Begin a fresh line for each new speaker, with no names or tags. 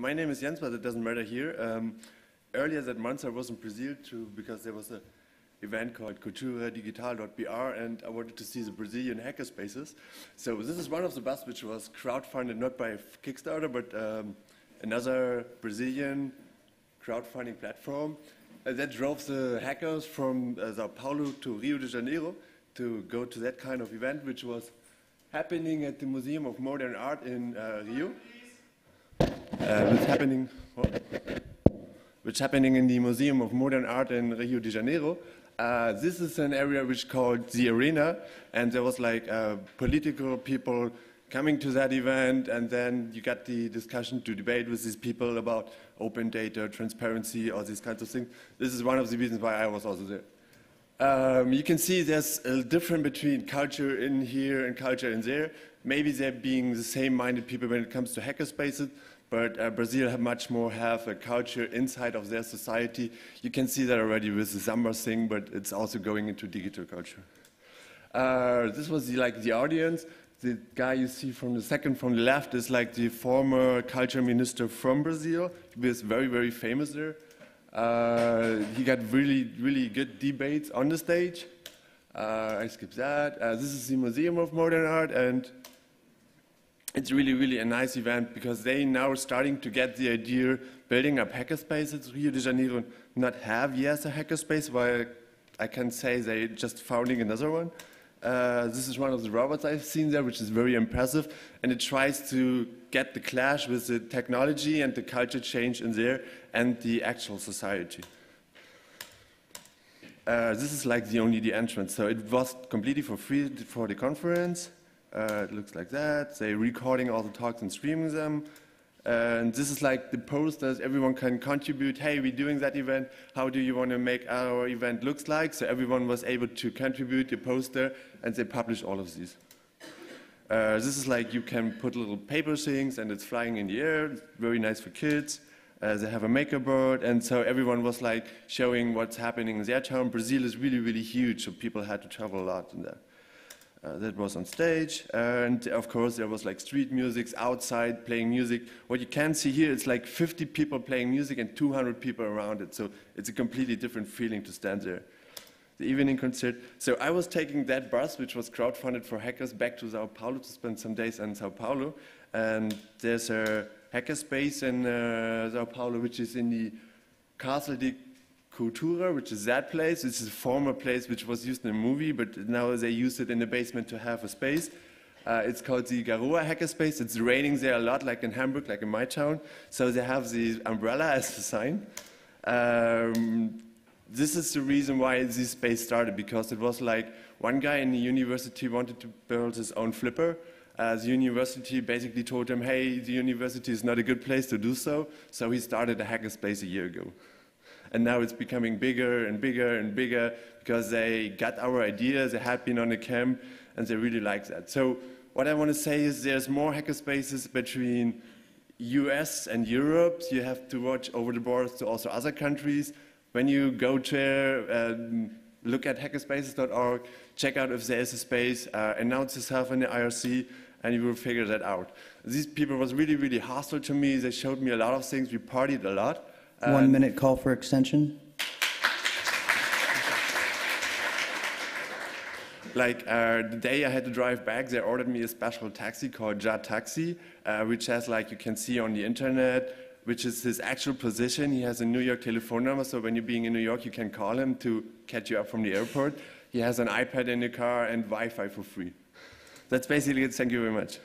my name is Jens, but it doesn't matter here. Um, earlier that month I was in Brazil too because there was an event called culturadigital.br and I wanted to see the Brazilian hackerspaces. So this is one of the bus which was crowdfunded not by Kickstarter but um, another Brazilian crowdfunding platform uh, that drove the hackers from uh, Sao Paulo to Rio de Janeiro to go to that kind of event which was happening at the Museum of Modern Art in uh, Rio. Uh, which happening, which happening in the Museum of Modern Art in Rio de Janeiro. Uh, this is an area which called the arena, and there was like uh, political people coming to that event, and then you got the discussion to debate with these people about open data, transparency, all these kinds of things. This is one of the reasons why I was also there. Um, you can see there's a difference between culture in here and culture in there. Maybe they're being the same-minded people when it comes to hackerspaces, but uh, Brazil much more have a culture inside of their society. You can see that already with the Samba thing, but it's also going into digital culture. Uh, this was the, like the audience. The guy you see from the second from the left is like the former culture minister from Brazil. He was very, very famous there. Uh, he got really, really good debates on the stage. Uh, I skip that. Uh, this is the Museum of Modern Art, and it's really, really a nice event because they now are starting to get the idea building up hackerspaces. Rio de Janeiro not have yet a hackerspace, while I can say they just founding another one. Uh, this is one of the robots I've seen there, which is very impressive, and it tries to get the clash with the technology and the culture change in there and the actual society. Uh, this is like the only the entrance, so it was completely for free for the conference. Uh, it looks like that. They're recording all the talks and streaming them. And this is like the posters, everyone can contribute, hey, we're doing that event, how do you want to make our event looks like? So everyone was able to contribute a poster, and they publish all of these. Uh, this is like you can put little paper things, and it's flying in the air, it's very nice for kids. Uh, they have a maker board, and so everyone was like showing what's happening in their town. Brazil is really, really huge, so people had to travel a lot in there. Uh, that was on stage, and of course there was like street music outside playing music. What you can see here is like 50 people playing music and 200 people around it, so it's a completely different feeling to stand there. The evening concert. So I was taking that bus, which was crowdfunded for hackers, back to Sao Paulo to spend some days in Sao Paulo, and there's a hackerspace in uh, Sao Paulo, which is in the Castle de Cultura, which is that place. Is a former place which was used in a movie, but now they use it in the basement to have a space. Uh, it's called the Garoa Hackerspace. It's raining there a lot, like in Hamburg, like in my town. So they have the umbrella as a sign. Um, this is the reason why this space started, because it was like one guy in the university wanted to build his own flipper. Uh, the university basically told him, hey, the university is not a good place to do so. So he started a hackerspace a year ago. And now it's becoming bigger and bigger and bigger because they got our ideas, they had been on a camp, and they really like that. So what I want to say is there's more hackerspaces between US and Europe. You have to watch over the borders to also other countries. When you go there, um, look at hackerspaces.org, check out if there is a space, uh, announce yourself in the IRC, and you will figure that out. These people was really, really hostile to me. They showed me a lot of things. We partied a lot.
One minute call for extension.
Like uh, the day I had to drive back, they ordered me a special taxi called Jet Taxi, uh, which has like you can see on the internet, which is his actual position. He has a New York telephone number, so when you're being in New York, you can call him to catch you up from the airport. He has an iPad in the car and Wi-Fi for free. That's basically it. Thank you very much.